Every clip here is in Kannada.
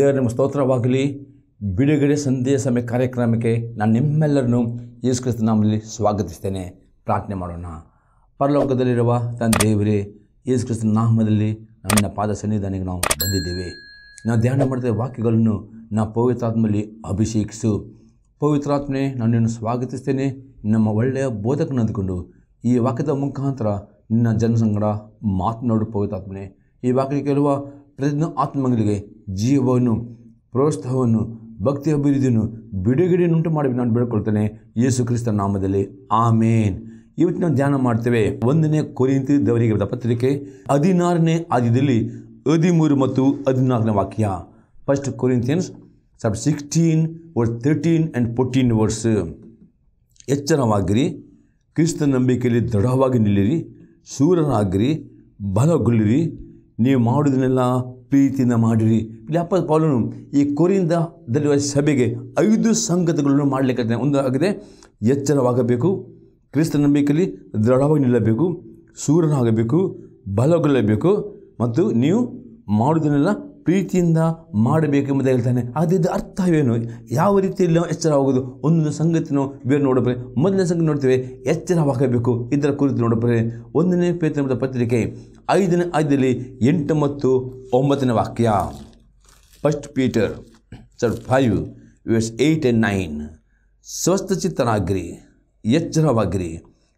ದೇವರ ನಿಮ್ಮ ಸ್ತೋತ್ರವಾಗಲಿ. ಬಿಡುಗಡೆ ಸಂಧ್ಯೆ ಸಮಯ ಕಾರ್ಯಕ್ರಮಕ್ಕೆ ನಾನು ನಿಮ್ಮೆಲ್ಲರನ್ನು ಯೇಸು ಕ್ರಿಸ್ತ ನಾಮದಲ್ಲಿ ಸ್ವಾಗತಿಸ್ತೇನೆ. ಪ್ರಾರ್ಥನೆ ಮಾಡೋಣ. ಪರಲೋಕದಲ್ಲಿರುವ ತನ್ನ ದೇವರೇ, ಯೇಸು ಕ್ರಿಸ್ತನ ನಾಮದಲ್ಲಿ ನನ್ನ ಪಾದ ಸನ್ನಿಧಾನಕ್ಕೆ ನಾವು ಬಂದಿದ್ದೇವೆ. ನಾವು ಧ್ಯಾನ ಮಾಡಿದ ವಾಕ್ಯಗಳನ್ನು. ನಾ ಪವಿತ್ರಾತ್ಮಲ್ಲಿ ಅಭಿಷೇಕಿಸು. ಪವಿತ್ರಾತ್ಮೆ ನಾನು ನಿನ್ನನ್ನು ಸ್ವಾಗತಿಸ್ತೇನೆ. ನಮ್ಮ ಒಳ್ಳೆಯ ಬೋಧಕನ ಅಂದುಕೊಂಡು ಈ ವಾಕ್ಯದ ಮುಖಾಂತರ ನಿನ್ನ ಜನಸಂಗಡ ಮಾತನಾಡು ಪವಿತ್ರಾತ್ಮನೆ. ಈ ವಾಕ್ಯ ಕೇಳುವ ಪ್ರತಿಯೊಂದು ಆತ್ಮಗಳಿಗೆ ಜೀವವನ್ನು, ಪ್ರೋತ್ಸಾಹವನ್ನು ಭಕ್ತಿ ಅಭಿವೃದ್ಧಿಯನ್ನು ಬಿಡುಗಡೆಯನ್ನುಂಟು ಮಾಡಿ ನಾನು ಬೇಡ್ಕೊಳ್ತೇನೆ. ಯೇಸು ಕ್ರಿಸ್ತ ನಾಮದಲ್ಲಿ ಆಮೇನ್. ಇವತ್ತು ನಾವು ಧ್ಯಾನ ಮಾಡ್ತೇವೆ. ಒಂದನೇ ಕೊರಿಂತಿ ದವರಿಗೆ ಬರೆದ ಪತ್ರಿಕೆ ಹದಿನಾರನೇ ಆದ್ಯದಲ್ಲಿ ಹದಿಮೂರು ಮತ್ತು ಹದಿನಾಲ್ಕನೇ ವಾಕ್ಯ. First Corinthians sub sixteen verse thirteen and fourteen verse ಎಚ್ಚರವಾಗಿರಿ ಕ್ರಿಸ್ತ ನಂಬಿಕೆಯಲ್ಲಿ ದೃಢವಾಗಿ ನಿಲ್ಲಿರಿ, ಶೂರರಾಗಿರಿ, ಬಲಗೊಳ್ಳಿರಿ ನೀವು ಮಾಡುವುದನ್ನೆಲ್ಲ ಪ್ರೀತಿಯಿಂದ ಮಾಡಿರಿ. ಅಪ್ಪ ಪೌಲನು ಈ ಕೊರಿಂದದಲ್ಲಿರುವ ಸಭೆಗೆ ಐದು ಸಂಗತಿಗಳನ್ನು ಮಾಡಲಿಕ್ಕೆ ಒಂದು ಆಗಿದೆ, ಎಚ್ಚರವಾಗಬೇಕು ಕ್ರಿಸ್ತ ನಂಬಿಕೆಯಲ್ಲಿ ದೃಢವಾಗಿ ನಿಲ್ಲಬೇಕು, ಸೂರ್ಯನಾಗಬೇಕು, ಬಲಗೊಳ್ಳಬೇಕು, ಮತ್ತು ನೀವು ಮಾಡುವುದನ್ನೆಲ್ಲ ಪ್ರೀತಿಯಿಂದ ಮಾಡಬೇಕೆಂಬುದು ಹೇಳ್ತಾನೆ. ಅದಿದ್ದ ಅರ್ಥವೇನು? ಯಾವ ರೀತಿಯಲ್ಲಿ ನಾವು ಎಚ್ಚರವಾಗೋದು ಒಂದೊಂದು ಸಂಗತಿ ನಾವು ಬೇರೆ ನೋಡಬೇಕು ಮೊದಲನೇ ಸಂಗತಿ ನೋಡ್ತೇವೆ, ಎಚ್ಚರವಾಗಬೇಕು. ಇದರ ಕುರಿತು ನೋಡಬೇಕು ಒಂದನೇ ಪೇತ್ರ ಪತ್ರಿಕೆ ಐದನೇ ಐದರಲ್ಲಿ ಎಂಟು ಮತ್ತು ಒಂಬತ್ತನೇ ವಾಕ್ಯ. First Peter chapter five verse eight and nine ಸ್ವಸ್ಥಚಿತ್ತರಾಗಿರಿ, ಎಚ್ಚರವಾಗಿರಿ.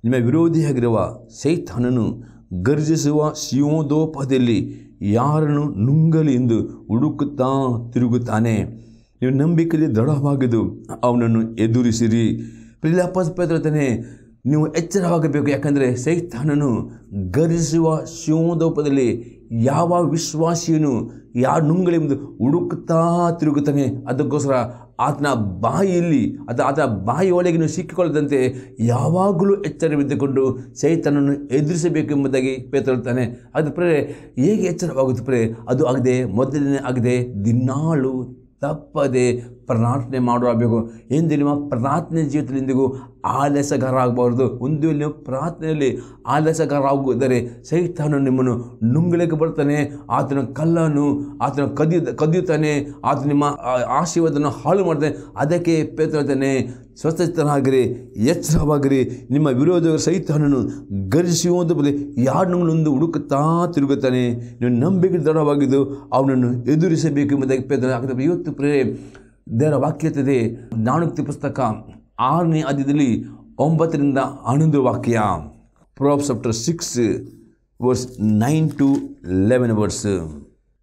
ನಿಮ್ಮ ವಿರೋಧಿಯಾಗಿರುವ ಸೈತಾನನು ಗರ್ಜಿಸುವ ಶಿವೋದೋಪದಲ್ಲಿ ಯಾರನ್ನು ನುಂಗಲಿ ಎಂದು ಹುಡುಕುತ್ತಾ ತಿರುಗುತ್ತಾನೆ. ನೀವು ನಂಬಿಕೆಯಲ್ಲಿ ದೃಢವಾಗಿದ್ದು ಅವನನ್ನು ಎದುರಿಸಿರಿ. ಪ್ರಿಲಪಸ್ಪತ್ರತನೇ ನೀವು ಎಚ್ಚರವಾಗಬೇಕು ಯಾಕಂದರೆ ಸೈತಾನನು ಗರಿಸುವ ಶಿವದೋಪದಲ್ಲಿ ಯಾವ ವಿಶ್ವಾಸಿಯನು ಯಾರು ನುಂಗಲಿ ಎಂದು ಹುಡುಕುತ್ತಾ ತಿರುಗುತ್ತಾನೆ. ಅದಕ್ಕೋಸ್ಕರ ಆತನ ಬಾಯಿಯಲ್ಲಿ ಅಥವಾ ಆತನ ಬಾಯಿ ಒಳಗೆ ನೀವು ಸಿಕ್ಕಿಕೊಳ್ಳದಂತೆ ಯಾವಾಗಲೂ ಎಚ್ಚರವಿದ್ದುಕೊಂಡು ಸೈತನನ್ನು ಎದುರಿಸಬೇಕೆಂಬುದಾಗಿ ಪೇತರುತ್ತಾನೆ ಅದು ಪ್ರೇ ಹೇಗೆ ಎಚ್ಚರವಾಗುತ್ತೆ ಪ್ರೇ ಅದು ಆಗದೆ, ಮೊದಲನೇ ಆಗದೆ ದಿನಾಳು ತಪ್ಪದೆ ಪ್ರಾರ್ಥನೆ ಮಾಡಬೇಕು ಎಂದು ನಿಮ್ಮ ಪ್ರಾರ್ಥನೆ ಆಲಸ್ಯಗಾರ ಆಗಬಾರ್ದು ಒಂದು ನೀವು ಪ್ರಾರ್ಥನೆಯಲ್ಲಿ ಆಲಸಗಾರರಾಗುವುದರೆ ಸೈತಾನು ನಿಮ್ಮನ್ನು ನುಂಗಲಿಕ್ಕೆ ಬರ್ತಾನೆ ಆತನ ಕಲ್ಲನ್ನು, ಆತನ ಕದಿಯ ಕದಿಯುತ್ತಾನೆ ಆತ ನಿಮ್ಮ ಆಶೀರ್ವಾದನ್ನು ಹಾಳು ಮಾಡ್ತಾನೆ ಅದಕ್ಕೆ ಪೇತಾನೆ ಸ್ವಸ್ಥಚಿತ್ತರಾಗಿರಿ ಎಚ್ಚರವಾಗಿರಿ. ನಿಮ್ಮ ವಿರೋಧ ಸೈತಾನನ್ನು ಗರ್ಜಿಸುವಂಥ ಬದಲು ಯಾರನ್ನೊಂದು ಹುಡುಕುತ್ತಾ ತಿರುಗುತ್ತಾನೆ. ನೀವು ನಂಬಿಕೆ ದೃಢವಾಗಿದ್ದು ಅವನನ್ನು ಎದುರಿಸಬೇಕು ಎಂಬುದಾಗಿ ಪೇತನ ಇವತ್ತು ಪ್ರೇ ದೇವರ ವಾಕ್ಯತ್ತದೆ ನಾಣುಕ್ತಿ ಪುಸ್ತಕ ಆರನೇ ಆದ್ಯದಲ್ಲಿ ಒಂಬತ್ತರಿಂದ ಹನ್ನೊಂದು ವಾಕ್ಯ. Proverbs chapter six, verse nine to eleven verse.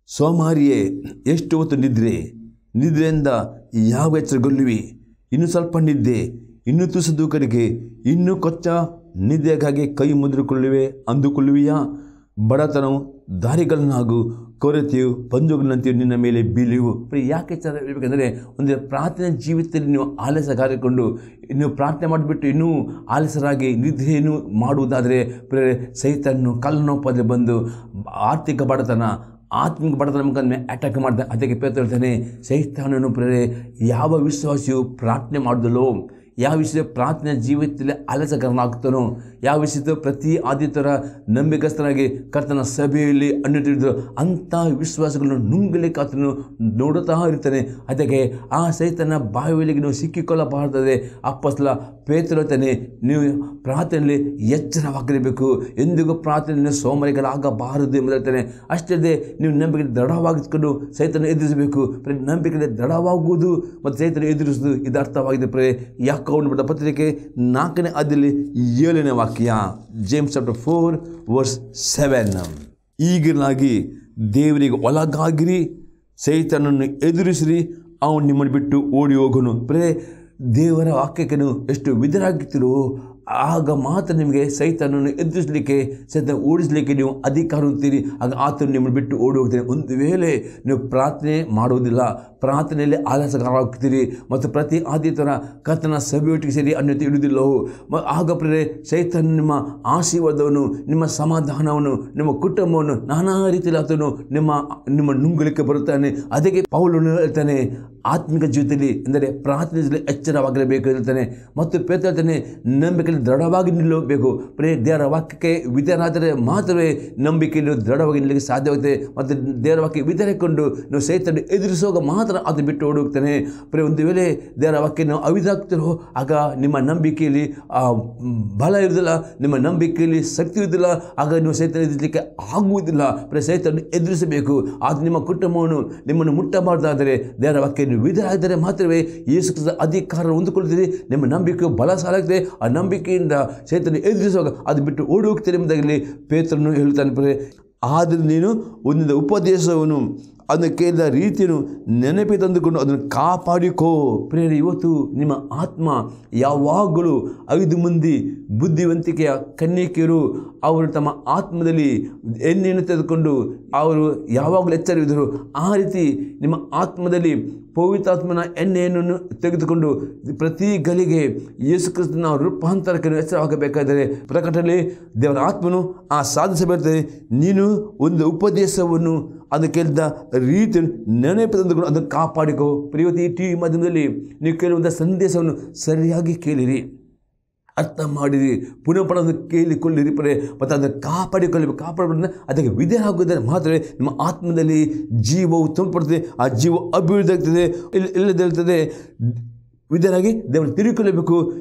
ಸೋಮಾರಿಯೇ, ಎಷ್ಟು ಹೊತ್ತು ನಿದ್ರೆ? ನಿದ್ರೆಯಿಂದ ಯಾವ ಎಚ್ಚರಗೊಳ್ಳುವಿ? ಇನ್ನು ಸ್ವಲ್ಪ ನಿದ್ದೆ, ಇನ್ನು ತುಸು ದೂಕರಿಗೆ, ಇನ್ನೂ ಕೊಚ್ಚ ನಿದ್ದೆಗಾಗಿ ಕೈ ಮುದ್ರಿಕೊಳ್ಳುವೆ ಅಂದುಕೊಳ್ಳುವಿಯಾ? ಬಡತನವು ದಾರಿಗಳನ್ನಾಗು ಕೊರತೆಯು ಪಂಜುಗಳಂತೆಯೂ ನಿನ್ನ ಮೇಲೆ ಬೀಳಿವು ಯಾಕೆ ಚಾರ ಇರಬೇಕಂದ್ರೆ ಒಂದು ಪ್ರಾರ್ಥನೆ ಜೀವಿತದಲ್ಲಿ ನೀವು ಆಲಸ್ಯಗಾರಿಕೊಂಡು ನೀವು ಪ್ರಾರ್ಥನೆ ಮಾಡಿಬಿಟ್ಟು ಇನ್ನೂ ಆಲಸ್ಯರಾಗಿ ನಿದ್ರೆಯನ್ನು ಮಾಡುವುದಾದರೆ ಪ್ರೇರೆ ಸೈತನ್ನು ಕಲ್ಲನೋಪದಲ್ಲಿ ಬಂದು ಆರ್ಥಿಕ ಬಡತನ, ಆತ್ಮಿಕ ಬಡತನ ಮುಖಾಂತರ ಅಟ್ಯಾಕ್ ಮಾಡ್ತಾನೆ ಅದಕ್ಕೆ ಪೇತ ಹೇಳ್ತಾನೆ, ಸೈತಾನನು ಪ್ರೇರೆ ಯಾವ ವಿಶ್ವಾಸಿಯು ಪ್ರಾರ್ಥನೆ ಮಾಡಿದಲೋ ಯಾವ ವಿಷಯದ ಪ್ರಾರ್ಥನೆ ಜೀವಿತದಲ್ಲಿ ಆಲಸಕರನಾಗ್ತಾನೋ ಯಾವ ವಿಷಯದ ಪ್ರತಿ ಆದಿತ್ಯರ ನಂಬಿಕಸ್ಥನಾಗಿ ಕರ್ತನ ಸಭೆಯಲ್ಲಿ ಅನ್ನಿಟ್ಟಿದ್ರು ಅಂಥ ವಿಶ್ವಾಸಗಳನ್ನು ನುಂಗಲಿಕ್ಕೆ ಆತನು ನೋಡುತ್ತಾ ಇರ್ತಾನೆ ಅದಕ್ಕೆ ಆ ಸೈತನ ಬಾಯಿಗೆ ನೀವು ಸಿಕ್ಕಿಕೊಳ್ಳಬಾರದೆ ಅಪ್ಪಸ್ಲ ಪೇತ್ರತಾನೆ ನೀವು ಪ್ರಾರ್ಥನೆಯಲ್ಲಿ ಎಚ್ಚರವಾಗಿರಬೇಕು. ಎಂದಿಗೂ ಪ್ರಾರ್ಥನೆಯಲ್ಲಿ ಸೋಮರಿಗಳಾಗಬಾರದು ಎಂಬುದಾಗ್ತಾನೆ ಅಷ್ಟೇ ನೀವು ನಂಬಿಕೆ ದೃಢವಾಗಿಕೊಂಡು ಸೈತನ ಎದುರಿಸಬೇಕು. ನಂಬಿಕೆ ದೃಢವಾಗುವುದು ಮತ್ತು ಸೈತನ ಎದುರಿಸುವುದು ಇದು ಅರ್ಥವಾಗಿದೆ. ಪ್ರೇ ಯಾಕೌಂಡ್ ಬಿಟ್ಟ ಪತ್ರಿಕೆ ನಾಲ್ಕನೇ ಅದಲ್ಲಿ ಏಳನೇ ವಾಕ್ಯ, James chapter four, verse seven. ಈಗಿರಲಾಗಿ ದೇವರಿಗೆ ಒಳಗಾಗಿರಿ ಸೈತನನ್ನು ಎದುರಿಸಿರಿ, ಅವನು ನಿಮ್ಮನ್ನು ಬಿಟ್ಟು ಓಡಿ ಹೋಗೋನು ಪ್ರೇ ದೇವರ ವಾಕ್ಯಕ್ಕೆ ಎಷ್ಟು ವಿಧರಾಗಿರ್ತೀರೋ ಆಗ ಮಾತ್ರ ನಿಮಗೆ ಸೈತನನ್ನು ಎದುರಿಸಲಿಕ್ಕೆ ಸೈತ ಓಡಿಸಲಿಕ್ಕೆ ನೀವು ಅಧಿಕಾರ ಹೊಂದ್ತೀರಿ ಆಗ ಆತನು ನಿಮ್ಮನ್ನು ಬಿಟ್ಟು ಓಡಿ ಹೋಗ್ತೀರಿ ಒಂದು ವೇಳೆ ನೀವು ಪ್ರಾರ್ಥನೆ ಮಾಡುವುದಿಲ್ಲ, ಪ್ರಾರ್ಥನೆಯಲ್ಲಿ ಆಲಸಗಾರಾಗ್ತೀರಿ ಮತ್ತು ಪ್ರತಿ ಆದಿತ್ಯರ ಕರ್ತನ ಸಭೆಯೊಟ್ಟಿಗೆ ಸೇರಿ ಅನ್ಯತೆ ಮ- ಆಗ ಪ್ರೇ ಸೈತನ ನಿಮ್ಮ ಆಶೀರ್ವಾದವನ್ನು, ನಿಮ್ಮ ಸಮಾಧಾನವನ್ನು, ನಿಮ್ಮ ಕುಟುಂಬವನ್ನು ನಾನಾ ರೀತಿಯಲ್ಲಿ ಆತನು ನಿಮ್ಮ ನಿಮ್ಮ ನುಂಗಲಿಕ್ಕೆ ಬರುತ್ತಾನೆ. ಅದಕ್ಕೆ ಪೌಲನು ಹೇಳ್ತಾನೆ, ಆತ್ಮಿಕ ಜೀವಿತದಲ್ಲಿ, ಅಂದರೆ ಪ್ರಾರ್ಥನೆಯಲ್ಲಿ ಎಚ್ಚರವಾಗಿರಬೇಕು ಹೇಳ್ತಾನೆ. ಮತ್ತು ಪೇತ್ರ ಹೇಳ್ತಾನೆ ನಂಬಿಕೆಯಲ್ಲಿ ದೃಢವಾಗಿ ನಿಲ್ಲಬೇಕು. ಪ್ರೇ, ದೇವರ ವಾಕ್ಯಕ್ಕೆ ವಿಧೇಯರಾದರೆ ಮಾತ್ರವೇ ನಂಬಿಕೆಯಲ್ಲಿ ದೃಢವಾಗಿ ನಿಲ್ಲಕ್ಕೆ ಸಾಧ್ಯವಾಗುತ್ತೆ. ಮತ್ತು ದೇವರ ವಾಕ್ಯ ವಿಧೇಯಕೊಂಡು ನೀವು ಸೈತನ್ನು ಎದುರಿಸುವಾಗ ಮಾತ್ರ ಅದು ಬಿಟ್ಟು ಓಡೋಗ್ತಾನೆ ಪ್ರೇ, ಒಂದು ವೇಳೆ ದೇವರ ವಾಕ್ಯ ನಾವು ಅವಿದಾಗ್ತಿರೋ ಆಗ ನಿಮ್ಮ ನಂಬಿಕೆಯಲ್ಲಿ ಬಲ ಇರುವುದಿಲ್ಲ, ನಿಮ್ಮ ನಂಬಿಕೆಯಲ್ಲಿ ಶಕ್ತಿ ಇರುವುದಿಲ್ಲ, ಆಗ ನೀವು ಸೇತನ ಎದುರಿಸಲಿಕ್ಕೆ ಆಗುವುದಿಲ್ಲ. ಪ್ರೇ ಸೈತನ್ನು ಎದುರಿಸಬೇಕು. ಅದು ನಿಮ್ಮ ಕುಟುಂಬವನ್ನು, ನಿಮ್ಮನ್ನು ಮುಟ್ಟಬಾರ್ದಾದರೆ ದೇವರ ವಾಕ್ಯ ವಿಧ ಆದರೆ ಮಾತ್ರವೇ ಈ ಸುಖದ ಅಧಿಕಾರ ಹೊಂದಿಕೊಳ್ತೀರಿ ನಿಮ್ಮ ನಂಬಿಕೆ ಬಲ ಸಾಲಾಗಿದೆ ಆ ನಂಬಿಕೆಯಿಂದ ಸೈತನ ಎದುರಿಸುವಾಗ ಅದು ಬಿಟ್ಟು ಓಡಿ ಹೋಗ್ತೀರಿ ಎಂಬುದಾಗಲಿ ಪೇತ್ರನು ಹೇಳ್ತಾನೆ ಆದರೆ ನೀನು ಒಂದಿನ ಉಪದೇಶವನ್ನು ಅದನ್ನು ಕೇಳಿದ ರೀತಿಯನ್ನು ನೆನಪಿ ತಂದುಕೊಂಡು ಅದನ್ನು ಕಾಪಾಡಿಕೋ. ಪ್ರೇರೆ ಇವತ್ತು ನಿಮ್ಮ ಆತ್ಮ ಯಾವಾಗಲೂ ಐದು ಮಂದಿ ಬುದ್ಧಿವಂತಿಕೆಯ ಕನ್ನಿಕೆಯರು ಅವರು ತಮ್ಮ ಆತ್ಮದಲ್ಲಿ ಎಣ್ಣೆಯನ್ನು ತೆಗೆದುಕೊಂಡು ಅವರು ಯಾವಾಗಲೂ ಎಚ್ಚರಿದ್ದರು ಆ ರೀತಿ ನಿಮ್ಮ ಆತ್ಮದಲ್ಲಿ ಪವಿತ್ರಾತ್ಮನ ಎಣ್ಣೆಯನ್ನು ತೆಗೆದುಕೊಂಡು ಪ್ರತಿ ಗಲಿಗೆ ಯೇಸುಕ್ರಿಸ್ತನ ರೂಪಾಂತರಕ್ಕೆ ಎಚ್ಚರವಾಗಬೇಕಾದರೆ ಪ್ರಕಟಣೆ ದೇವರ ಆತ್ಮನು ಆ ಸಾಧಿಸಬೇಕಾದರೆ ನೀನು ಒಂದು ಉಪದೇಶವನ್ನು ಅದು ಕೇಳಿದ ರೀತಿ ನೆನಪು ತಂದುಕೊಂಡು ಅದನ್ನು ಕಾಪಾಡಿಕೋ. ಪ್ರಿಯವತಿ ಟಿ ವಿ ಮಾಧ್ಯಮದಲ್ಲಿ ನೀವು ಕೇಳುವಂಥ ಸಂದೇಶವನ್ನು ಸರಿಯಾಗಿ ಕೇಳಿರಿ. ಅರ್ಥ ಮಾಡಿರಿ. ಪುನಃ ಪುನಃ ಕೇಳಿಕೊಳ್ಳಿರಿ ಪರೇ ಮತ್ತು ಅದನ್ನು ಕಾಪಾಡಿಕೊಳ್ಳಬೇಕು. ಕಾಪಾಡಿಕೊಳ್ಳಿ ಅದಕ್ಕೆ ವಿಧೇಯರಾಗುವುದರ ಮಾತ್ರವೇ ನಿಮ್ಮ ಆತ್ಮದಲ್ಲಿ ಜೀವವು ತುಂಬಪಡ್ತದೆ ಆ ಜೀವ ಅಭಿವೃದ್ಧಿ ಆಗ್ತದೆ. ಇಲ್ಲಿ ಇಲ್ಲದೆ ಇರ್ತದೆ. ವಿಧೇಯರಾಗಿ ದೇವರು ತಿರುಗಿಕೊಳ್ಳಬೇಕು.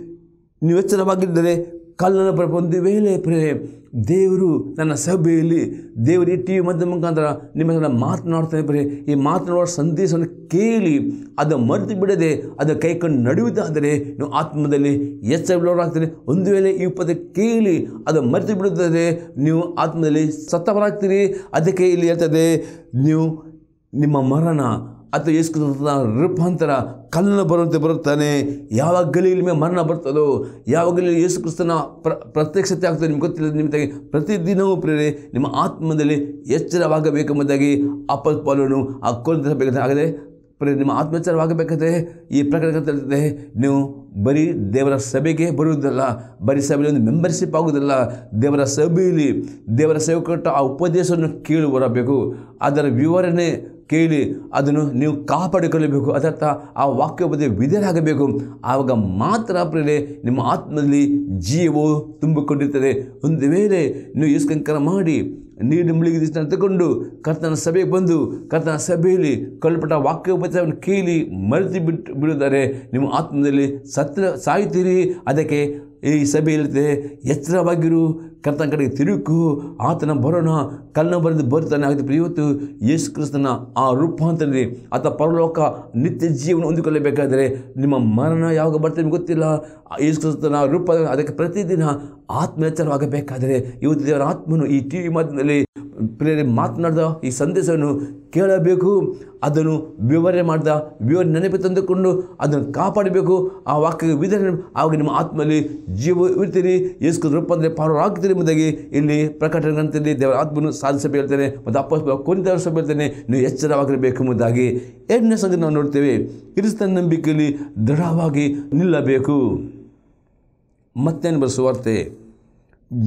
ನೀವು ಎಚ್ಚರವಾಗಿದ್ದರೆ ಕಲ್ಲನ ಪ್ರ ಒಂದು ವೇಳೆ ಪ್ರೇ ದೇವರು ನನ್ನ ಸಭೆಯಲ್ಲಿ ದೇವರು ಈ ಟಿ ವಿ ಮಾಧ್ಯಮ ಮುಖಾಂತರ ನಿಮ್ಮ ಹತ್ರ ಮಾತನಾಡ್ತಾನೆ ಪ್ರೇ ಈ ಮಾತನಾಡುವ ಸಂದೇಶವನ್ನು ಕೇಳಿ ಅದು ಮರೆತು ಬಿಡದೆ ಅದು ಕೈಕೊಂಡು ನಡೆಯುವುದಾದರೆ ನೀವು ಆತ್ಮದಲ್ಲಿ ಎಚ್ಚರವರಾಗ್ತೀರಿ ಒಂದು ವೇಳೆ ಈ ಪದ ಕೇಳಿ ಅದು ಮರೆತು ಬಿಡುತ್ತದೆ ನೀವು ಆತ್ಮದಲ್ಲಿ ಸತ್ತವರಾಗ್ತೀರಿ. ಅದಕ್ಕೆ ಇಲ್ಲಿ ಹೇಳ್ತದೆ, ನೀವು ನಿಮ್ಮ ಮರಣ ಅಥವಾ ಯೇಸು ಕ್ರಿಸ್ತನ ರೂಪಾಂತರ ಕಲ್ಲನ್ನು ಬರುವಂತೆ ಬರುತ್ತಾನೆ. ಯಾವಾಗ ಗಲಿಯಲ್ಲಿ ಮೇಲೆ ಮರಣ ಬರ್ತದೋ ಯಾವಾಗಲೂ ಯೇಸುಕ್ರಿಸ್ತನ ಯೇಸು ಕ್ರಿಸ್ತನ ಪ್ರ, ಪ್ರತ್ಯಕ್ಷತೆ ಆಗ್ತದೆ ನಿಮ್ಗೆ ಗೊತ್ತಿಲ್ಲ ನಿಮಿತ್ತಾಗಿ ಪ್ರತಿದಿನವೂ ಪ್ರೇರೆ ನಿಮ್ಮ ಆತ್ಮದಲ್ಲಿ ಎಚ್ಚರವಾಗಬೇಕೆಂಬುದಾಗಿ ಅಪಸ್ಪಾಲನು ಆ ಕೊಲ್ಬೇಕಾದ್ರೆ ಆಗದೆ ಪ್ರೇ ನಿಮ್ಮ ಆತ್ಮಚಾರವಾಗಬೇಕಾದ್ರೆ ಈ ಪ್ರಕರಣ ತಿಳಿದಿದೆ ನೀವು ಬರೀ ದೇವರ ಸಭೆಗೆ ಬರುವುದಲ್ಲ, ಬರೀ ಸಭೆಯಲ್ಲಿ ಒಂದು ಮೆಂಬರ್ಶಿಪ್ ಆಗುವುದಿಲ್ಲ, ದೇವರ ಸಭೆಯಲ್ಲಿ ದೇವರ ಸೇವೆ ಕೊಟ್ಟ ಆ ಉಪದೇಶವನ್ನು ಕೇಳಿ ಬರಬೇಕು. ಅದರ ವಿವರಣೆ ಕೇಳಿ ಅದನ್ನು ನೀವು ಕಾಪಾಡಿಕೊಳ್ಳಬೇಕು. ಅದರ್ಥ ಆ ವಾಕ್ಯ ಬದಲು ವಿಧೇಯರಾಗಬೇಕು. ಆವಾಗ ಮಾತ್ರ ಪ್ರೇರೆ ನಿಮ್ಮ ಆತ್ಮದಲ್ಲಿ ಜೀವವು ತುಂಬಿಕೊಂಡಿರ್ತದೆ. ಒಂದು ವೇಳೆ ನೀವು ಇಸ್ಕಂಕರ ಮಾಡಿ, ನೀರು ಮುಳುಗಿದ ತಗೊಂಡು ಕರ್ತನ ಸಭೆಗೆ ಬಂದು ಕರ್ತನ ಸಭೆಯಲ್ಲಿ ಕಲ್ಪಟ್ಟ ವಾಕ್ಯೋಪಚಾರವನ್ನು ಕೇಳಿ ಮರೆತು ಬಿಟ್ಟು ಬಿಡುತ್ತಾರೆ ನಿಮ್ಮ ಆತ್ಮದಲ್ಲಿ ಸತ್ರ ಸಾಯ್ತೀರಿ ಅದಕ್ಕೆ ಈ ಸಭೆಯಲ್ಲಿದೆ, ಎಚ್ಚರವಾಗಿರು, ಕರ್ತನ ಕಡೆಗೆ ತಿರುಕು ಆತನ ಬರೋಣ ಕಲ್ಲ ಬರೆದು ಬರ್ತಾನೆ ಆಗಿದೆ ಇವತ್ತು ಯೇಸು ಕ್ರಿಸ್ತನ ಆ ರೂಪಾಂತರದಲ್ಲಿ ಆತ ಪರಲೋಕ ನಿತ್ಯ ಜೀವನ ಹೊಂದಿಕೊಳ್ಳಬೇಕಾದರೆ ನಿಮ್ಮ ಮರಣ ಯಾವಾಗ ಬರ್ತದೆ ನಿಮ್ಗೆ ಗೊತ್ತಿಲ್ಲ. ಯೇಸು ಕ್ರಿಸ್ತನ ರೂಪ, ಅದಕ್ಕೆ ಪ್ರತಿದಿನ ಆತ್ಮ ಎಚ್ಚರವಾಗಬೇಕಾದರೆ ಇವತ್ತು ದೇವರ ಆತ್ಮನು ಈ ಟಿ ವಿ ಮಾತಿನಲ್ಲಿ ಪ್ರೇರೆ ಮಾತನಾಡಿದ ಈ ಸಂದೇಶವನ್ನು ಕೇಳಬೇಕು, ಅದನ್ನು ವಿವರಣೆ ಮಾಡಿದ, ವಿವರಣೆ ನೆನಪು ತಂದುಕೊಂಡು ಅದನ್ನು ಕಾಪಾಡಬೇಕು. ಆ ವಾಕ್ಯ ವಿಧಾನ ಆವಾಗ ನಿಮ್ಮ ಆತ್ಮಲ್ಲಿ ಜೀವ ಇರ್ತೀರಿ ಯೇಸು ರೂಪಾಂತರ ಪಾರಾಗ್ತೀರಿ ಎಂಬುದಾಗಿ ಇಲ್ಲಿ ಪ್ರಕಟಣೆ ಗ್ರಂಥದಲ್ಲಿ ದೇವರ ಆತ್ಮನು ಸಾಧಿಸಬೇಕು ಹೇಳ್ತೇನೆ. ಮತ್ತು ಅಪ್ಪ ಸಭೆ ಹೇಳ್ತೇನೆ, ನೀವು ಎಚ್ಚರವಾಗಿರಬೇಕು ಎಂಬುದಾಗಿ ಎರಡನೇ ಸಂಗತಿ ನಾವು ನೋಡ್ತೇವೆ. ಕ್ರಿಸ್ತನ ನಂಬಿಕೆಯಲ್ಲಿ ದೃಢವಾಗಿ ನಿಲ್ಲಬೇಕು. ಮತ್ತೇನು ಬರೆಸುವಾರ್ತೆ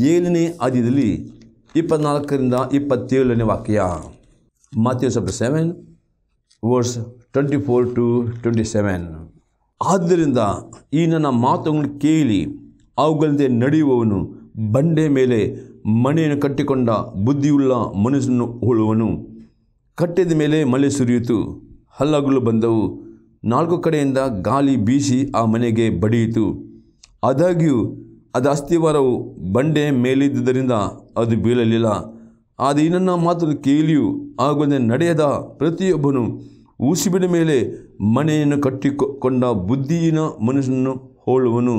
ಏಳನೇ ಆದ್ಯದಲ್ಲಿ ಇಪ್ಪತ್ನಾಲ್ಕರಿಂದ ಇಪ್ಪತ್ತೇಳನೇ ವಾಕ್ಯ. Matthew chapter seven verse twenty four to twenty seven ಆದ್ದರಿಂದ ಈ ನನ್ನ ಮಾತುಗಳನ್ನು ಕೇಳಿ, ಅವುಗಳಂತೆ ನಡೆಯುವವನು ಬಂಡೆ ಮೇಲೆ ಮನೆಯನ್ನು ಕಟ್ಟಿಕೊಂಡ ಬುದ್ಧಿಯುಳ್ಳ ಮನಸ್ಸನ್ನು ಹೋಳುವನು. ಕಟ್ಟಿದ ಮೇಲೆ ಮಳೆ ಸುರಿಯಿತು, ಹಲ್ಲಗಳು ಬಂದವು. ನಾಲ್ಕು ಕಡೆಯಿಂದ ಗಾಳಿ ಬೀಸಿ ಆ ಮನೆಗೆ ಬಡಿಯಿತು. ಆದಾಗ್ಯೂ ಅದು ಅಸ್ಥಿವಾರವು ಬಂಡೆ ಮೇಲಿದ್ದುದರಿಂದ ಅದು ಬೀಳಲಿಲ್ಲ. ಆದರೆ ನನ್ನ ಮಾತನ್ನು ಕೇಳಿಯೂ ಆಗುವಂತೆ ನಡೆಯದ ಪ್ರತಿಯೊಬ್ಬನು ಉಸಿಬಿನ ಮೇಲೆ ಮನೆಯನ್ನು ಕಟ್ಟಿಕೊಂಡ ಬುದ್ಧಿಯಿನ ಮನುಷ್ಯನನ್ನು ಹೋಳುವನು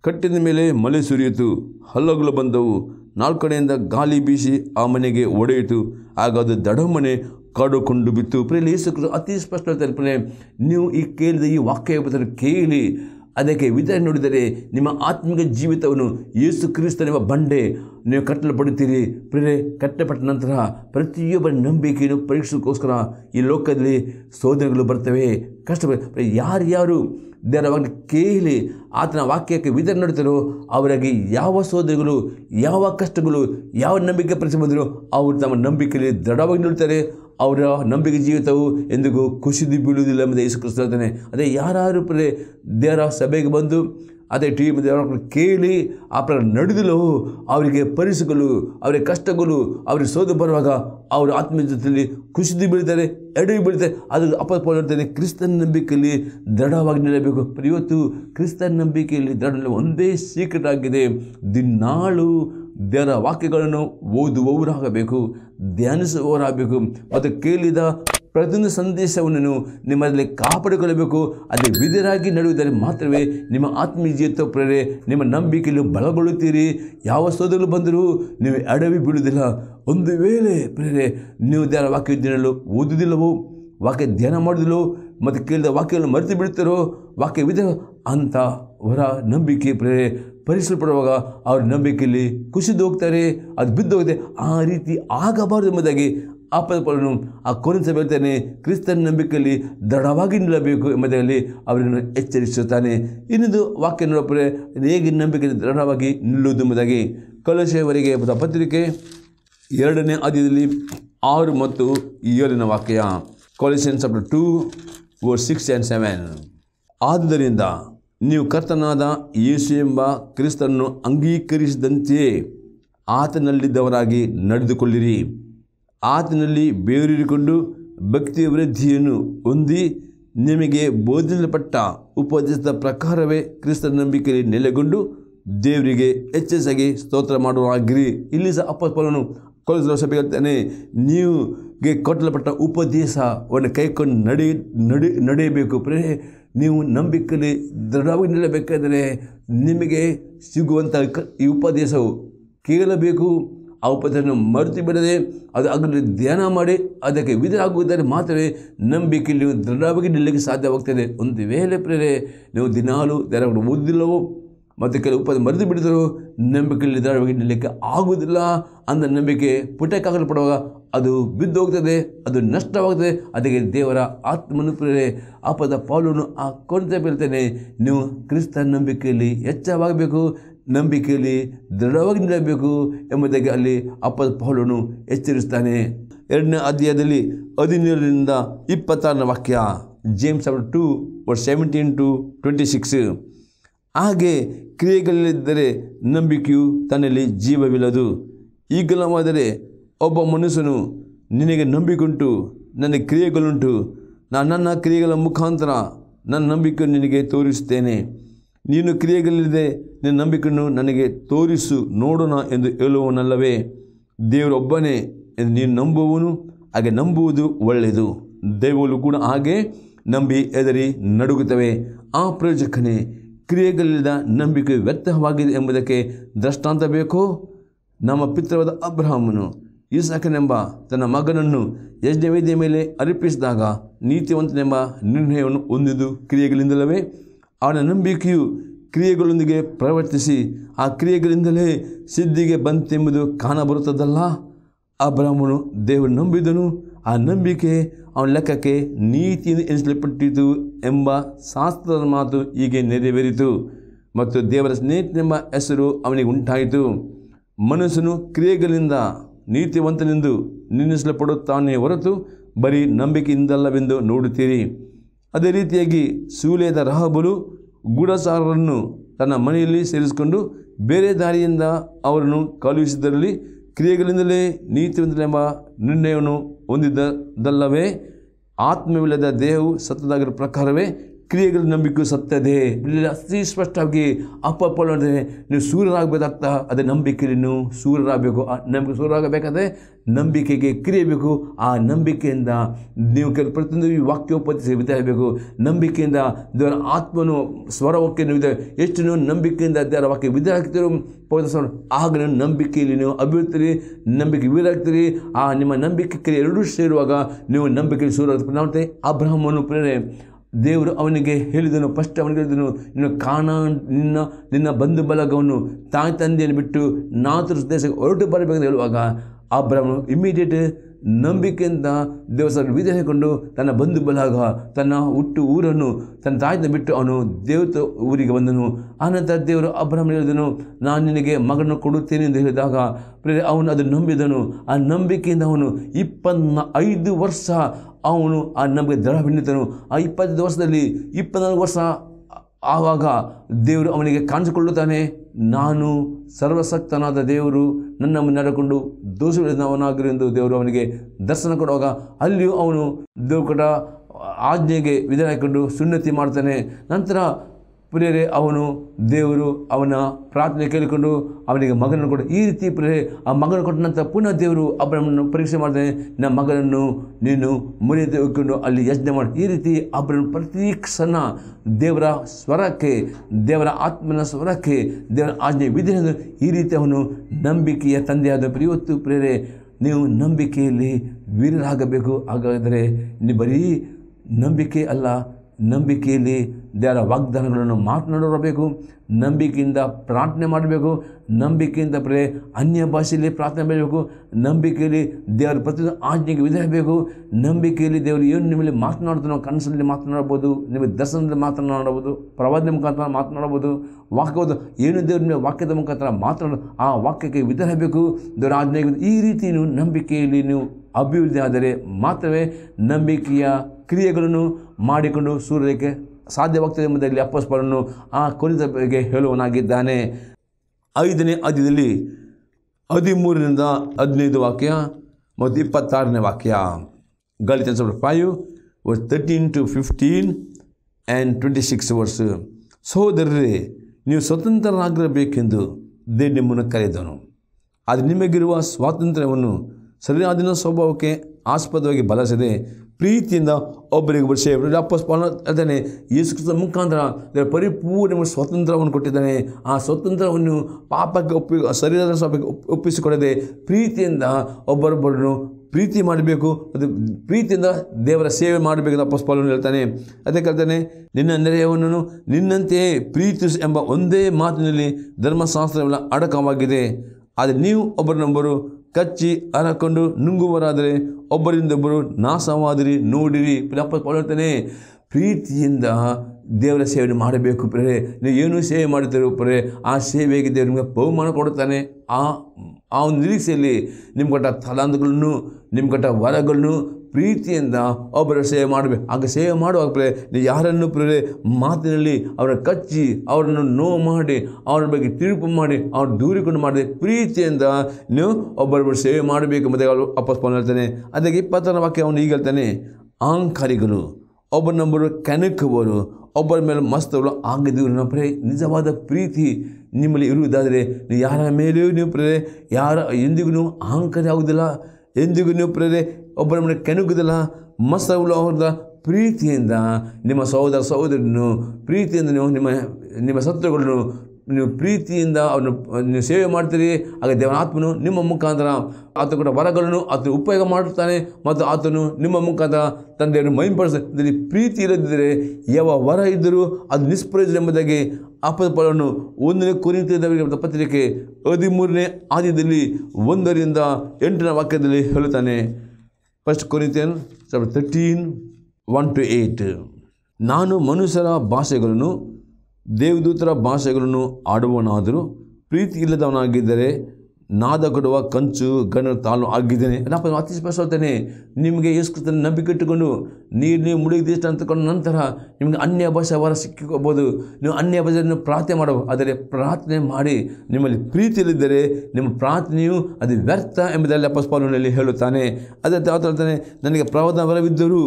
ಕಟ್ಟಿದ ಮೇಲೆ ಮಳೆ ಸುರಿಯಿತು, ಹಲ್ಲಗಳು ಬಂದವು. ನಾಲ್ಕು ಕಡೆಯಿಂದ ಗಾಳಿ ಬೀಸಿ ಆ ಮನೆಗೆ ಒಡೆಯಿತು. ಆಗ ಅದು ದಡಮನೆ ಕಾಡುಕೊಂಡು ಬಿತ್ತು. ಪ್ರೇಲಿ ಅತಿ ಸ್ಪಷ್ಟ ಹೇಳ್ತಾರೆ ನೀವು ಈ ಕೇಳಿದ ಈ ವಾಕ್ಯ ಕೇಳಿ. ಅದಕ್ಕೆ ವಿಧಾನ ನೋಡಿದರೆ ನಿಮ್ಮ ಆತ್ಮಿಕ ಜೀವಿತವನ್ನು ಯೇಸು ಕ್ರಿಸ್ತನೆಂಬ ಬಂಡೆ ನೀವು ಕಟ್ಟಲ್ಪಡುತ್ತೀರಿ ಪ್ರೇರೆ ಕಟ್ಟಪಟ್ಟ ನಂತರ ಪ್ರತಿಯೊಬ್ಬರ ನಂಬಿಕೆಯನ್ನು ಪರೀಕ್ಷೆಗೋಸ್ಕರ ಈ ಲೋಕದಲ್ಲಿ ಸೋದನೆಗಳು ಬರ್ತವೆ ಕಷ್ಟ. ಯಾರ್ಯಾರು ದೇವರವಾಗಿ ಕೇಳಿ ಆತನ ವಾಕ್ಯಕ್ಕೆ ವಿಧಾನ ನೋಡ್ತಾರೋ ಅವರಿಗೆ ಯಾವ ಸೋದರಿಗಳು, ಯಾವ ಕಷ್ಟಗಳು, ಯಾವ ನಂಬಿಕೆ ಪರೀಕ್ಷೆ ಬಂದರೂ ಅವರು ತಮ್ಮ ನಂಬಿಕೆಯಲ್ಲಿ ದೃಢವಾಗಿ ನಿಲ್ತಾರೆ ಅವರ ನಂಬಿಕೆ ಜೀವಿತವು ಎಂದಿಗೂ ಖುಷಿದು ಬೀಳುವುದಿಲ್ಲ ಎಂಬುದು ಯೇಸು ಕ್ರಿಸ್ತ ಹೇಳ್ತಾನೆ. ಅದೇ ಯಾರು ಪ್ರೇ ದೇವರ ಸಭೆಗೆ ಬಂದು ಅದೇ ಟಿ ವಿ ಕೇಳಿ ಆ ಪ್ರ ನಡೆದಲು ಅವರಿಗೆ ಪರಿಸುಗಳು ಅವರಿಗೆ ಕಷ್ಟಗಳು ಅವರಿಗೆ ಸೋದು ಬರುವಾಗ ಅವರ ಆತ್ಮೀಯ ಜೊತೆಯಲ್ಲಿ ಕುಸಿದು ಬೀಳ್ತಾರೆ ಎಡವಿ ಬೀಳ್ತಾರೆ ಅದು ಅಪಸ್ಪ ಹೇಳ್ತಾನೆ, ಕ್ರಿಸ್ತನ ನಂಬಿಕೆಯಲ್ಲಿ ದೃಢವಾಗಿ ನಿಲ್ಲಬೇಕು ಇವತ್ತು ಕ್ರಿಸ್ತನ ನಂಬಿಕೆಯಲ್ಲಿ ದೃಢ ಒಂದೇ ಸೀಕ್ರೆಟ್ ಆಗಿದೆ. ದಿನಾಳು ದೇವರ ವಾಕ್ಯಗಳನ್ನು ಓದುವವರಾಗಬೇಕು, ಧ್ಯಾನಿಸುವವರಾಗಬೇಕು ಮತ್ತು ಕೇಳಿದ ಪ್ರತಿಯೊಂದು ಸಂದೇಶವನ್ನು ನಿಮ್ಮಲ್ಲಿ ಕಾಪಾಡಿಕೊಳ್ಳಬೇಕು. ಅದೇ ವಿಧರಾಗಿ ನಡೆಯುವುದರಲ್ಲಿ ಮಾತ್ರವೇ ನಿಮ್ಮ ಆತ್ಮೀಯ ಪ್ರೇರೆ ನಿಮ್ಮ ನಂಬಿಕೆಯಲ್ಲಿ ಬಲಗೊಳ್ಳುತ್ತೀರಿ. ಯಾವ ಸೋದಲು ಬಂದರೂ ನೀವು ಎಡವಿ ಬೀಳುವುದಿಲ್ಲ. ಒಂದು ವೇಳೆ ಪ್ರೇರೆ ನೀವು ದೇವರ ವಾಕ್ಯ ದಿನಗಳು ಓದುವುದಿಲ್ಲವೋ, ವಾಕ್ಯ ಧ್ಯಾನ ಮಾಡೋದಿಲ್ಲೋ ಮತ್ತು ಕೇಳಿದ ವಾಕ್ಯವನ್ನು ಮರೆತು ಬಿಡ್ತಾರೋ ವಾಕ್ಯ ವಿಧ ಅಂತ ನಂಬಿಕೆ ಪ್ರೇರೆ ಪರಿಸಲ್ಪಡುವಾಗ ಅವ್ರ ನಂಬಿಕೆಯಲ್ಲಿ ಕುಸಿದು ಹೋಗ್ತಾರೆ, ಅದು ಬಿದ್ದು ಹೋಗುತ್ತೆ ಆ ರೀತಿ ಆಗಬಾರದು ಎಂಬುದಾಗಿ ಆಪದಗಳನ್ನು ಆ ಕೊರಿತ ಹೇಳ್ತಾನೆ ಕ್ರಿಸ್ತನ ನಂಬಿಕೆಯಲ್ಲಿ ದೃಢವಾಗಿ ನಿಲ್ಲಬೇಕು ಎಂಬುದರಲ್ಲಿ ಅವರನ್ನು ಎಚ್ಚರಿಸುತ್ತಾನೆ. ಇನ್ನೊಂದು ವಾಕ್ಯ ನೋಡಪ್ರೆ ಹೇಗೆ ನಂಬಿಕೆಯಲ್ಲಿ ದೃಢವಾಗಿ ನಿಲ್ಲುವುದು ಎಂಬುದಾಗಿ ಕಲಶವರಿಗೆ ಪತ್ರಿಕೆ ಎರಡನೇ ಆದ್ಯದಲ್ಲಿ ಆರು ಮತ್ತು ಏಳನ ವಾಕ್ಯ. Colossians chapter two oh six and seven ಆದುದರಿಂದ ನೀವು ಕರ್ತನಾದ ಯೇಸು ಎಂಬ ಕ್ರಿಸ್ತನನ್ನು ಅಂಗೀಕರಿಸಿದಂತೆಯೇ ಆತನಲ್ಲಿದ್ದವರಾಗಿ ನಡೆದುಕೊಳ್ಳಿರಿ. ಆತನಲ್ಲಿ ಬೇರೂರಿಕೊಂಡು ಭಕ್ತಿಯ ವೃದ್ಧಿಯನ್ನು ಹೊಂದಿ ನಿಮಗೆ ಬೋಧಿಸಲ್ಪಟ್ಟ ಉಪದೇಶದ ಪ್ರಕಾರವೇ ಕ್ರಿಸ್ತನ ನಂಬಿಕೆಯಲ್ಲಿ ನೆಲೆಗೊಂಡು ದೇವರಿಗೆ ಹೆಚ್ಚೆಚ್ಚಾಗಿ ಸ್ತೋತ್ರ ಮಾಡುವಾಗಿರಿ ಇಲ್ಲಿ ಸಹ ಅಪ್ಪಸ್ಪಲನು ಕೊಲಿಸಲು ಸಭೆ ಹೇಳ್ತಾನೆ ನೀವುಗೆ ಕೊಟ್ಟಲ್ಪಟ್ಟ ಉಪದೇಶವನ್ನು ಕೈಕೊಂಡು ನಡೆ ನಡೆ, ನಡೆಯಬೇಕು. ಪ್ರೇ, ನೀವು ನಂಬಿಕೆಯಲ್ಲಿ ದೃಢವಾಗಿ ನಿಲ್ಲಬೇಕಾದರೆ ನಿಮಗೆ ಸಿಗುವಂಥ ಈ ಉಪದೇಶವು ಕೇಳಬೇಕು. ಆ ಉಪದೇಶವನ್ನು ಮರೆತು ಬಿಡದೆ ಅದು ಅದರಲ್ಲಿ ಧ್ಯಾನ ಮಾಡಿ ಅದಕ್ಕೆ ವಿಧರಾಗುವುದರಲ್ಲಿ ಮಾತ್ರವೇ ನಂಬಿಕೆಯಲ್ಲಿ ನೀವು ದೃಢವಾಗಿ ನಿಲ್ಲಕ್ಕೆ ಸಾಧ್ಯವಾಗ್ತದೆ. ಒಂದು ವೇಳೆ ಪ್ರೇರೆ ನೀವು ದಿನಾಲು ಧ್ಯಾನ ಓದಿಲ್ಲವೋ ಮತ್ತು ಕೆಲವು ಉಪದ ಮರೆತು ಬಿಡಿದರು ನಂಬಿಕೆಯಲ್ಲಿ ನಿಧಾನವಾಗಿ ನಿಲ್ಲಕ್ಕೆ ಆಗುವುದಿಲ್ಲ ಅಂದ ನಂಬಿಕೆ ಪುಟಕ್ಕಾಗಲ್ಪಡುವಾಗ ಅದು ಬಿದ್ದು ಹೋಗ್ತದೆ ಅದು ನಷ್ಟವಾಗ್ತದೆ. ಅದಕ್ಕೆ ದೇವರ ಆತ್ಮನು ಪ್ರೇರೆ ಆಪದ ಪಾಲನ್ನು ಆ ಕೊರತೆ ಬೀಳ್ತೇನೆ ನೀವು ಕ್ರಿಸ್ತ ನಂಬಿಕೆಯಲ್ಲಿ ಎಚ್ಚರವಾಗಬೇಕು ನಂಬಿಕೆಯಲ್ಲಿ ದೃಢವಾಗಿ ನಿಲ್ಲಬೇಕು ಎಂಬುದಾಗಿ ಅಲ್ಲಿ ಅಪ್ಪದ ಪಾಲನ್ನು ಎಚ್ಚರಿಸ್ತಾನೆ ಎರಡನೇ ಅಧ್ಯಾಯದಲ್ಲಿ ಹದಿನೇಳರಿಂದ ಇಪ್ಪತ್ತಾರನೇ ವಾಕ್ಯ James hour two seventeen to twenty six ಹಾಗೆ ಕ್ರಿಯೆಗಳಿದ್ದರೆ ನಂಬಿಕೆಯು ತನ್ನಲ್ಲಿ ಜೀವವಿಲ್ಲದು. ಈಗಲವಾದರೆ ಒಬ್ಬ ಮನುಷ್ಯನು ನಿನಗೆ ನಂಬಿಕೆಂಟು, ನನ್ನ ಕ್ರಿಯೆಗಳುಂಟು. ನಾನು ನನ್ನ ಕ್ರಿಯೆಗಳ ಮುಖಾಂತರ ನನ್ನ ನಂಬಿಕೆಯನ್ನು ನಿನಗೆ ತೋರಿಸುತ್ತೇನೆ. ನೀನು ಕ್ರಿಯೆಗಳಿದೆ ನಿನ್ನ ನಂಬಿಕೆಯನ್ನು ನನಗೆ ತೋರಿಸು, ನೋಡೋಣ ಎಂದು ಹೇಳುವನಲ್ಲವೇ ದೇವರೊಬ್ಬನೇ ಎಂದು ನೀನು ನಂಬುವನು ಹಾಗೆ ನಂಬುವುದು ಒಳ್ಳೆಯದು. ದೈವಗಳು ಕೂಡ ಹಾಗೆ ನಂಬಿ ಎದರಿ ನಡುಗುತ್ತವೆ. ಆ ಪ್ರಯೋಜಕನೇ ಕ್ರಿಯೆಗಳಿಲ್ಲದ ನಂಬಿಕೆ ವ್ಯರ್ಥವಾಗಿದೆ ಎಂಬುದಕ್ಕೆ ದೃಷ್ಟಾಂತ ಬೇಕೋ? ನಮ್ಮ ಪಿತೃವಾದ ಅಬ್ರಹಾಮನು ಈಸಾಕನೆಂಬ ತನ್ನ ಮಗನನ್ನು ಯಜ್ಞವೇದಿಯ ಮೇಲೆ ಅರ್ಪಿಸಿದಾಗ ನೀತಿವಂತನೆಂಬ ನಿರ್ಣಯವನ್ನು ಹೊಂದಿದ್ದು ಕ್ರಿಯೆಗಳಿಂದಲವೇ. ಅವನ ನಂಬಿಕೆಯು ಕ್ರಿಯೆಗಳೊಂದಿಗೆ ಪ್ರವರ್ತಿಸಿ ಆ ಕ್ರಿಯೆಗಳಿಂದಲೇ ಸಿದ್ಧಿಗೆ ಬಂತೆಂಬುದು ಕಾಣಬರುತ್ತದಲ್ಲ? ಅಬ್ರಾಹ್ಮನು ದೇವರು ನಂಬಿದನು. ಆ ನಂಬಿಕೆ ಅವನ ಲೆಕ್ಕಕ್ಕೆ ನೀತಿಯಿಂದ ಎನಿಸಲ್ಪಟ್ಟಿತು ಎಂಬ ಶಾಸ್ತ್ರದ ಮಾತು ಹೀಗೆ ನೆರವೇರಿತು. ಮತ್ತು ದೇವರ ಸ್ನೇಹಿತನೆಂಬ ಹೆಸರು ಅವನಿಗೆ ಉಂಟಾಯಿತು. ಮನಸ್ಸನ್ನು ಕ್ರಿಯೆಗಳಿಂದ ನೀತಿವಂತನೆಂದು ನಿರ್ಣಯಿಸಲ್ಪಡುತ್ತಾನೆ ಹೊರತು ಬರೀ ನಂಬಿಕೆಯಿಂದಲ್ಲವೆಂದು ನೋಡುತ್ತೀರಿ. ಅದೇ ರೀತಿಯಾಗಿ ಸೂಲೇದ ರಹಬಲು ಗೂಢಸಾರರನ್ನು ತನ್ನ ಮನೆಯಲ್ಲಿ ಸೇರಿಸಿಕೊಂಡು ಬೇರೆ ದಾರಿಯಿಂದ ಅವರನ್ನು ಕಳುಹಿಸಿದರಲ್ಲಿ ಕ್ರಿಯೆಗಳಿಂದಲೇ ನೀತಿವಂತನೆಂಬ ನಿರ್ಣಯವನ್ನು ಹೊಂದಿದ್ದಲ್ಲವೇ ಆತ್ಮವಿಲ್ಲದ ದೇಹವು ಸತ್ತದಾಗಿರೋ ಪ್ರಕಾರವೇ ಕ್ರಿಯೆಗಳ ನಂಬಿಕೆ ಸತ್ತದೆ. ಇಲ್ಲಿ ಅತಿ ಸ್ಪಷ್ಟವಾಗಿ ಅಪ್ಪ ಅಪ್ಪ ನೀವು ಸೂರ್ಯರಾಗಬೇಕಾಗ್ತಾ ಅದೇ ನಂಬಿಕೆಯಲ್ಲಿ ನೀವು ಸೂರ್ಯರಾಗಬೇಕು. ಆ ನಂಬಿಕೆ ಸೂರ್ಯರಾಗಬೇಕಾದ್ರೆ ನಂಬಿಕೆಗೆ ಕ್ರಿಯೆ ಬೇಕು. ಆ ನಂಬಿಕೆಯಿಂದ ನೀವು ಕೆಲವು ಪ್ರತಿಯೊಂದು ಈ ವಾಕ್ಯೋಪದೇಶ ವಿಧಾನಬೇಕು ನಂಬಿಕೆಯಿಂದ ದೇವರ ಆತ್ಮನು ಸ್ವರವಾಕ್ಯ ನೀವು ಎಷ್ಟು ನೀವು ನಂಬಿಕೆಯಿಂದ ದೇವರ ವಾಕ್ಯ ವಿಧಾಗ್ತಿರೋ ಆಗ ನೀವು ನಂಬಿಕೆಯಲ್ಲಿ ನೀವು ಅಭಿವೃದ್ಧಿ ನಂಬಿಕೆ ವೀರಾಗ್ತೀರಿ. ಆ ನಿಮ್ಮ ನಂಬಿಕೆ ಕ್ರಿಯೆ ಎರಡೂ ಸೇರುವಾಗ ನೀವು ನಂಬಿಕೆಯಲ್ಲಿ ಸೂರ್ಯ ನಾವು ಅಬ್ರಹ್ಮನು ಪ್ರೇರಣೆ. ದೇವರು ಅವನಿಗೆ ಹೇಳಿದನು, ಫಸ್ಟ್ ಅವನಿಗೆ ಹೇಳಿದನು, ನೀನು ಕಾಣ ನಿನ್ನ ನಿನ್ನ ಬಂಧು ಬಲಗವನ್ನು ತಾಯಿ ತಂದೆಯನ್ನು ಬಿಟ್ಟು ನಾತ್ರ ದೇಶಕ್ಕೆ ಹೊರಟು ಬರಬೇಕಂತ ಹೇಳುವಾಗ ಅಬ್ರಹ್ಮನು ಇಮಿಡಿಯೇಟ್ ನಂಬಿಕೆಯಿಂದ ದೇವಸ್ಥಾನ ವಿಧಿ ತನ್ನ ಬಂಧು ಬಲಾಗ ತನ್ನ ಹುಟ್ಟು ಊರನ್ನು, ತನ್ನ ತಾಯಿನ ಬಿಟ್ಟು ಅವನು ದೇವತ ಊರಿಗೆ ಬಂದನು. ಆನಂತರ ದೇವರು ಅಬ್ರಹ್ಮ ಹೇಳಿದನು, ನಾನು ನಿನಗೆ ಮಗನನ್ನು ಕೊಡುತ್ತೇನೆ ಎಂದು ಹೇಳಿದಾಗ ಅವನು ಅದನ್ನು ನಂಬಿದನು. ಆ ನಂಬಿಕೆಯಿಂದ ಅವನು ಇಪ್ಪತ್ತ ಐದು ವರ್ಷ ಅವನು ಆ ನಂಬಿಕೆ ದೃಢ ಹಿಡಿತನು ಆ ಇಪ್ಪತ್ತೈದು ವರ್ಷದಲ್ಲಿ ಇಪ್ಪತ್ನಾಲ್ಕು ವರ್ಷ ಆವಾಗ ದೇವರು ಅವನಿಗೆ ಕಾಣಿಸಿಕೊಳ್ಳುತ್ತಾನೆ. ನಾನು ಸರ್ವಸಕ್ತನಾದ ದೇವರು, ನನ್ನ ಮುಂದೆ ನಡೆಕೊಂಡು ಎಂದು ದೇವರು ಅವನಿಗೆ ದರ್ಶನ ಕೊಡುವಾಗ ಅಲ್ಲಿಯೂ ಅವನು ದೇವಕಟ ಆಜ್ಞೆಗೆ ಆಜ್ಞೆಗೆ ಹಾಕಿಕೊಂಡು ಸುನ್ನತಿ ಮಾಡ್ತಾನೆ. ನಂತರ ಪ್ರಿಯರೇ, ಅವನು ದೇವರು, ಅವನ ಪ್ರಾರ್ಥನೆ ಕೇಳಿಕೊಂಡು ಅವನಿಗೆ ಮಗನನ್ನು ಕೊಡು. ಈ ರೀತಿ ಪ್ರಿಯರೇ, ಆ ಮಗನ ಕೊಟ್ಟ ಪುನಃ ದೇವರು ಅಬ್ರಹ್ಮನನ್ನು ಪರೀಕ್ಷೆ ಮಾಡ್ತಾನೆ. ನನ್ನ ಮಗನನ್ನು ನೀನು ತೆಗೆದುಕೊಂಡು ಅಲ್ಲಿ ಯಜ್ಞ ಮಾಡಿ. ಈ ರೀತಿ ಅಬ್ರಹ್ಮ ಪ್ರತಿ ಕ್ಷಣ ದೇವರ ಸ್ವರಕ್ಕೆ, ದೇವರ ಆತ್ಮನ ಸ್ವರಕ್ಕೆ, ದೇವರ ಆಜ್ಞೆ ವಿಧಿಯನ್ನು ಈ ರೀತಿ ಅವನು ನಂಬಿಕೆಯ ತಂದೆಯಾದ ಪ್ರಿಯವತ್ತು ಪ್ರೇರೆ ನೀವು ನಂಬಿಕೆಯಲ್ಲಿ ವೀರರಾಗಬೇಕು. ಹಾಗಾದರೆ ನೀ ಬರೀ ನಂಬಿಕೆ ಅಲ್ಲ ನಂಬಿಕೆಯಲ್ಲಿ ದೇವರ ವಾಗ್ದಾನಗಳನ್ನು ಮಾತನಾಡಿರಬೇಕು, ನಂಬಿಕೆಯಿಂದ ಪ್ರಾರ್ಥನೆ ಮಾಡಬೇಕು, ನಂಬಿಕೆಯಿಂದ ಪ್ರೇ ಅನ್ಯ ಭಾಷೆಯಲ್ಲಿ ಪ್ರಾರ್ಥನೆ ಮಾಡಬೇಕು, ನಂಬಿಕೆಯಲ್ಲಿ ದೇವರ ಪ್ರತಿಯೊಂದು ಆಜ್ಞೆಗೆ ವಿಧಿಸಬೇಕು ನಂಬಿಕೆಯಲ್ಲಿ ದೇವರು ಏನು ನಿಮ್ಮಲ್ಲಿ ಮಾತನಾಡ್ತಾನೋ ಕನಸಲ್ಲಿ ಮಾತನಾಡ್ಬೋದು ನಿಮಗೆ ದರ್ಶನದಲ್ಲಿ ಮಾತನಾಡಬಹುದು ಪ್ರವಾದನೆ ಮುಖಾಂತರ ಮಾತನಾಡಬಹುದು, ವಾಕ್ಯವಾದ ಏನು ದೇವ್ರ ನಿಮಗೆ ವಾಕ್ಯದ ಮುಖಾಂತರ ಮಾತನಾಡ, ಆ ವಾಕ್ಯಕ್ಕೆ ವಿಧಿಸಬೇಕು ದೇವರ ಆಜ್ಞೆಗೆ ಈ ರೀತಿ ನೀವು ನಂಬಿಕೆಯಲ್ಲಿ ನೀವು ಅಭಿವೃದ್ಧಿ ಆದರೆ ಮಾತ್ರವೇ ನಂಬಿಕೆಯ ಕ್ರಿಯೆಗಳನ್ನು ಮಾಡಿಕೊಂಡು ಸೂರ್ಯಕ್ಕೆ ಸಾಧ್ಯವಾಗ್ತದೆ ಎಂಬುದಾಗಿ ಅಪ್ಪಸ್ಪರನ್ನು ಆ ಕೊರಿತ ಬಗ್ಗೆ ಹೇಳುವನಾಗಿದ್ದಾನೆ. ಐದನೇ ಅದ್ಯದಲ್ಲಿ ಹದಿಮೂರರಿಂದ ಹದಿನೈದು ವಾಕ್ಯ ಮತ್ತು ಇಪ್ಪತ್ತಾರನೇ ವಾಕ್ಯ. ಗಲಿತ five verse thirteen to fifteen and twenty six verse ಸಹೋದರರೇ, ನೀವು ಸ್ವತಂತ್ರರಾಗಿರಬೇಕೆಂದು ದೇವ್ ನಿಮ್ಮನ್ನು ಕರೆದನು. ಅದು ನಿಮಗಿರುವ ಸ್ವಾತಂತ್ರ್ಯವನ್ನು ಸರಿಯಾದಿನ ಸ್ವಭಾವಕ್ಕೆ ಆಸ್ಪದವಾಗಿ ಬಳಸದೆ ಪ್ರೀತಿಯಿಂದ ಒಬ್ಬರಿಗೊಬ್ಬರು ಸೇವೆ ಅಪ್ಪಸ್ ಅದನ್ನೇ ಯೇಸು ಕ್ರಿಸ್ತ ಮುಖಾಂತರ ಪರಿಪೂರ್ಣ ಸ್ವಾತಂತ್ರ್ಯವನ್ನು ಕೊಟ್ಟಿದ್ದಾನೆ. ಆ ಸ್ವಾತಂತ್ರ್ಯವನ್ನು ಪಾಪಕ್ಕೆ ಒಪ್ಪಿ ಶರೀರದ ಸ್ವಾಪಕ್ಕೆ ಒಪ್ಪಿಸಿಕೊಡದೆ ಪ್ರೀತಿಯಿಂದ ಒಬ್ಬರೊಬ್ಬರನ್ನು ಪ್ರೀತಿ ಮಾಡಬೇಕು. ಅದು ಪ್ರೀತಿಯಿಂದ ದೇವರ ಸೇವೆ ಮಾಡಬೇಕು ಅಪ್ಪಸ್ ಪಾಲನ್ನು ಹೇಳ್ತಾನೆ. ಅದಕ್ಕೆ ಕರ್ತಾನೆ, ನಿನ್ನ ನೆರೆಯವನನ್ನು ನಿನ್ನಂತೆಯೇ ಪ್ರೀತಿಸು ಎಂಬ ಒಂದೇ ಮಾತಿನಲ್ಲಿ ಧರ್ಮಶಾಸ್ತ್ರವೆಲ್ಲ ಅಡಕವಾಗಿದೆ. ಆದರೆ ನೀವು ಒಬ್ಬರನ್ನೊಬ್ಬರು ಕಚ್ಚಿ ಹರಕೊಂಡು ನುಂಗುವರಾದರೆ ಒಬ್ಬರಿಂದೊಬ್ಬರು ನಾಶವಾದಿರಿ, ನೋಡಿರಿ. ಹೇಳ್ತಾನೆ, ಪ್ರೀತಿಯಿಂದ ದೇವರ ಸೇವೆ ಮಾಡಬೇಕು ಪ್ರೇ ನೀವು ಏನು ಸೇವೆ ಮಾಡ್ತೀರೋ ಪ್ರೇ ಆ ಸೇವೆಗೆ ದೇವರು ನಿಮಗೆ ಬಹುಮಾನ ಕೊಡುತ್ತಾನೆ. ಆ ಆ ಒಂದು ನಿರೀಕ್ಷೆಯಲ್ಲಿ ನಿಮ್ಮ ಕೊಟ್ಟ ತಲಾಂತಗಳನ್ನು ನಿಮ್ಮ ವರಗಳನ್ನು ಪ್ರೀತಿಯಿಂದ ಒಬ್ಬರ ಸೇವೆ ಮಾಡಬೇಕು ಆಗ ಸೇವೆ ಮಾಡುವಾಗ ನೀವು ಯಾರನ್ನು ಪ್ರೇ ಮಾತಿನಲ್ಲಿ ಅವರ ಕಚ್ಚಿ, ಅವರನ್ನು ನೋವು ಮಾಡಿ, ಅವರ ಬಗ್ಗೆ ತಿರುಪು ಮಾಡಿ, ಅವ್ರನ್ನ ದೂರಿಕೊಂಡು ಮಾಡಿದೆ ಪ್ರೀತಿಯಿಂದ ನೀವು ಒಬ್ಬರೊಬ್ಬರು ಸೇವೆ ಮಾಡಬೇಕು ಮತ್ತೆ ಅವರು ವಾಪಸ್ ಫೋನ್ ಹೇಳ್ತಾನೆ. ಅದಕ್ಕೆ ಇಪ್ಪತ್ತರ ವಾಕ್ಯ ಅವನು ಈಗ ಹೇಳ್ತಾನೆ ಅಹಂಕಾರಿಗಳು ಒಬ್ಬರನ್ನೊಬ್ಬರು ಕೆಣಕುವರು, ಒಬ್ಬರ ಮೇಲೆ ಮಸ್ತವರು ಆಗಿದ್ದು ನಮ್ಮ ಪ್ರೇ ನಿಜವಾದ ಪ್ರೀತಿ ನಿಮ್ಮಲ್ಲಿ ಇರುವುದಾದರೆ ಯಾರ ಮೇಲೆಯೂ ನೀವು ಪ್ರೇ ಯಾರ ಎಂದಿಗೂ ಅಹಂಕಾರ ಆಗುವುದಿಲ್ಲ. ಎಂದಿಗೂ ನೀವು ಪ್ರೇರೆ ಒಬ್ಬರ ಮನೆ ಕೆಣಗುದಿಲ್ಲ ಮಸ್ತಗಳು ಅವ್ರದ ಪ್ರೀತಿಯಿಂದ ನಿಮ್ಮ ಸಹೋದರ ಸಹೋದರನ್ನು, ಪ್ರೀತಿಯಿಂದ ನೀವು ನಿಮ್ಮ ನಿಮ್ಮ ಶತ್ರುಗಳನ್ನು ನೀವು ಪ್ರೀತಿಯಿಂದ ಅವನು ನೀವು ಸೇವೆ ಮಾಡ್ತೀರಿ. ಹಾಗೆ ದೇವನಾತ್ಮನು ನಿಮ್ಮ ಮುಖಾಂತರ ಆತ ಕೂಡ ವರಗಳನ್ನು ಆತ ಉಪಯೋಗ ಮಾಡುತ್ತಾನೆ ಮತ್ತು ಆತನು ನಿಮ್ಮ ಮುಖಾಂತರ ತಂದೆಯನ್ನು ಮೈಂಪಡಿಸಿ ಪ್ರೀತಿ ಇರದಿದ್ದರೆ ಯಾವ ವರ ಇದ್ದರೂ ಅದು ನಿಷ್ಪ್ರಯೋಜನ ಎಂಬುದಾಗಿ ಅಪಫಲವನ್ನು ಒಂದನೇ ಕುರಿತಿದ್ದವರಿಗೆ ಪತ್ರಿಕೆ ಹದಿಮೂರನೇ ಆದ್ಯದಲ್ಲಿ ಒಂದರಿಂದ ಎಂಟನೇ ವಾಕ್ಯದಲ್ಲಿ ಹೇಳುತ್ತಾನೆ. First Corinthian thirteen one to eight ನಾನು ಮನುಷ್ಯರ ಭಾಷೆಗಳನ್ನು ದೇವದೂತರ ಭಾಷೆಗಳನ್ನು ಆಡುವನಾದರೂ ಪ್ರೀತಿ ಇಲ್ಲದವನಾಗಿದ್ದರೆ ನಾದ ಕೊಡುವ ಕಂಚು ಗಣ ತಾಳು ಆಗಿದ್ದೇನೆ. ಅತಿ ಸ್ಪಷ್ಟ ಹೇಳ್ತೇನೆ ನಿಮಗೆ ಕ್ರಿಸ್ತನ ನಂಬಿಕೆ ಇಟ್ಟುಕೊಂಡು ನೀರು ನೀವು ಮುಳುಗಿದಿಷ್ಟ ಅಂತಕೊಂಡು ನಂತರ ನಿಮಗೆ ಅನ್ಯ ಭಾಷೆ ವರ ಸಿಕ್ಕಿಕೋಬೋದು ನೀವು ಅನ್ಯ ಭಾಷೆಯನ್ನು ಪ್ರಾರ್ಥನೆ ಮಾಡಬಹುದು. ಆದರೆ ಪ್ರಾರ್ಥನೆ ಮಾಡಿ ನಿಮ್ಮಲ್ಲಿ ಪ್ರೀತಿಯಲ್ಲಿದ್ದರೆ ನಿಮ್ಮ ಪ್ರಾರ್ಥನೆಯು ಅದು ವ್ಯರ್ಥ ಎಂಬುದರಲ್ಲಿ ಪಸ್ಪಾಲನಲ್ಲಿ ಹೇಳುತ್ತಾನೆ. ಅದೇ ಹೇಳ್ತಾನೆ, ನನಗೆ ಪ್ರವಾದ ವರವಿದ್ದರೂ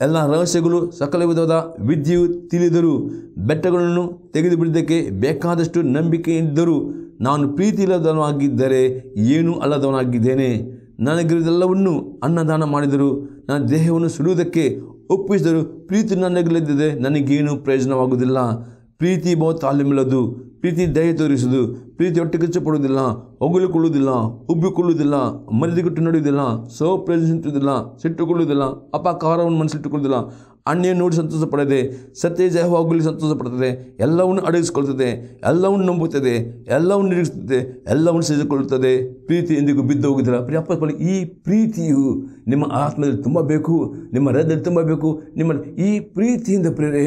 ಎಲ್ಲ ರಹಸ್ಯಗಳು ಸಕಲ ವಿಧವಾದ ವಿದ್ಯೆಯು ತಿಳಿದರು ಬೆಟ್ಟಗಳನ್ನು ತೆಗೆದು ಬಿಡುವುದಕ್ಕೆ ಬೇಕಾದಷ್ಟು ನಂಬಿಕೆ ಇದ್ದರೂ ನಾನು ಪ್ರೀತಿ ಇಲ್ಲದವನಾಗಿದ್ದರೆ ಏನೂ ಅಲ್ಲದವನಾಗಿದ್ದೇನೆ. ನನಗಿರುವುದೆಲ್ಲವನ್ನು ಅನ್ನದಾನ ಮಾಡಿದರು, ನನ್ನ ದೇಹವನ್ನು ಸುಡುವುದಕ್ಕೆ ಒಪ್ಪಿಸಿದರು ಪ್ರೀತಿ ನನಗಿಲ್ಲದಿದ್ದರೆ ನನಗೇನು ಪ್ರಯೋಜನವಾಗುವುದಿಲ್ಲ. ಪ್ರೀತಿ ಬಹು ತಾಳ್ಮೆಯುಳ್ಳದು ಪ್ರೀತಿ ದಯ ತೋರಿಸುವುದು ಪ್ರೀತಿ ಒಟ್ಟಿಗೆ ಪಡುವುದಿಲ್ಲ ಹೊಗಳಿಕೊಳ್ಳುವುದಿಲ್ಲ ಉಬ್ಬಿಕೊಳ್ಳುವುದಿಲ್ಲ ಮರಿದಿಗುಟ್ಟು ನಡೆಯುವುದಿಲ್ಲ ಸ್ವಪ್ರಯೋಜನಿಸುವುದಿಲ್ಲ ಸಿಟ್ಟುಕೊಳ್ಳುವುದಿಲ್ಲ ಅಪಕಾರವನ್ನು ಮನಸ್ಸಿಟ್ಟುಕೊಳ್ಳುವುದಿಲ್ಲ ಅಣ್ಣೆಯನ್ನು ನೋಡಿ ಸಂತೋಷ ಪಡದೆ ಸತ್ಯ ಜಯವಾಗಲಿ ಸಂತೋಷ ಪಡ್ತದೆ ಎಲ್ಲವನ್ನು ಅಡಗಿಸಿಕೊಳ್ತದೆ, ಎಲ್ಲವನ್ನು ನಂಬುತ್ತದೆ, ಎಲ್ಲವನ್ನು ನಿರೀಕ್ಷಿಸುತ್ತದೆ, ಎಲ್ಲವನ್ನು ಸಹಿಸಿಕೊಳ್ಳುತ್ತದೆ. ಪ್ರೀತಿ ಎಂದಿಗೂ ಬಿದ್ದು ಹೋಗಿದ್ದಿಲ್ಲ. ಪ್ರಿಯಪ್ಪ ಈ ಪ್ರೀತಿಯು ನಿಮ್ಮ ಆತ್ಮದಲ್ಲಿ ತುಂಬಬೇಕು ನಿಮ್ಮ ಹೃದಯದಲ್ಲಿ ತುಂಬಬೇಕು ನಿಮ್ಮ ಈ ಪ್ರೀತಿಯಿಂದ ಪ್ರೇರೆ,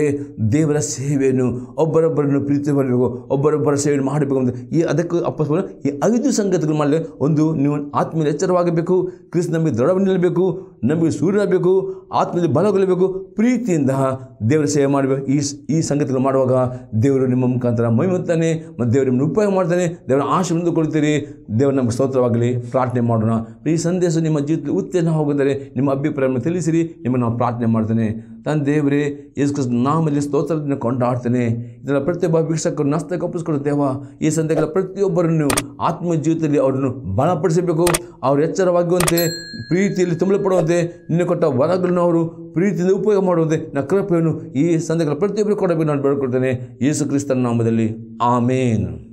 ದೇವರ ಸೇವೆಯನ್ನು ಒಬ್ಬರೊಬ್ಬರನ್ನು ಪ್ರೀತಿ ಮಾಡಬೇಕು, ಒಬ್ಬರೊಬ್ಬರ ಸೇವೆಯನ್ನು ಮಾಡಬೇಕು ಅಂತ. ಈ ಅದಕ್ಕೆ ಅಪ್ಪ ಈ ಐದು ಸಂಗತಿಗಳು ಮಾಡಲಿ ಒಂದು ನೀವು ಆತ್ಮೀಯ ಎಚ್ಚರವಾಗಬೇಕು ಕ್ರಿಸ್ ನಮಗೆ ದೃಢವನ್ನು ನಿಲ್ಲಬೇಕು, ನಮಗೆ ಸೂರ್ಯನಾಗಬೇಕು ಆತ್ಮದಲ್ಲಿ ಬಲಗೊಳ್ಳಬೇಕು ಪ್ರೀತಿಯಿಂದ ದೇವರ ಸೇವೆ ಮಾಡಬೇಕು ಈ ಈ ಸಂಗತಿಗಳು ಮಾಡುವಾಗ ದೇವರು ನಿಮ್ಮ ಮುಖಾಂತರ ಮೈಮುತ್ತಾನೆ ಮತ್ತು ದೇವರು ನಿಮ್ಮನ್ನು ಉಪಯೋಗ ಮಾಡ್ತಾನೆ ದೇವರ ಆಶೀರ್ವಾದ ಕೊಡ್ತೀರಿ ದೇವರು ನಮಗೆ ಸ್ತೋತ್ರವಾಗಲಿ, ಪ್ರಾರ್ಥನೆ ಮಾಡೋಣ. ಈ ಸಂದೇಶ ನಿಮ್ಮ ಜೀವಿತ ಉತ್ತೇಜನ ಹೋಗಿದರೆ ನಿಮ್ಮ ಅಭಿಪ್ರಾಯವನ್ನು ತಿಳಿಸಿರಿ, ನಿಮ್ಮನ್ನು ನಾವು ಪ್ರಾರ್ಥನೆ ಮಾಡ್ತೇನೆ. ತನ್ನ ದೇವರೇ, ಯೇಸು ನಾಮಲ್ಲಿ ಸ್ತೋತ್ರದಿಂದ ಕೊಂಡಾಡ್ತೇನೆ. ಇದರ ಪ್ರತಿಯೊಬ್ಬ ವೀಕ್ಷಕರು ನಷ್ಟ ಕಪ್ಪಿಸ್ಕೊಡು ದೇವ. ಈ ಸಂದೇಹಗಳ ಪ್ರತಿಯೊಬ್ಬರನ್ನು ಆತ್ಮ ಜೀವಿತದಲ್ಲಿ ಅವರನ್ನು ಬಲಪಡಿಸಬೇಕು. ಅವರು ಎಚ್ಚರವಾಗುವಂತೆ ಪ್ರೀತಿಯಲ್ಲಿ ತುಂಬಲ್ಪಡುವಂತೆ, ನಿನ್ನ ಕೊಟ್ಟ ವರಗಳನ್ನು ಅವರು ಪ್ರೀತಿಯಿಂದ ಉಪಯೋಗ ಮಾಡುವಂತೆ ನನ್ನ ಕೃಪೆಯನ್ನು ಈ ಸಂದೇಹಗಳ ಪ್ರತಿಯೊಬ್ಬರು ಕೂಡ ನಾನು ಬೇಡ್ಕೊಳ್ತೇನೆ. ಯೇಸು ಕ್ರಿಸ್ತನ ನಾಮದಲ್ಲಿ. ಆಮೇನ್.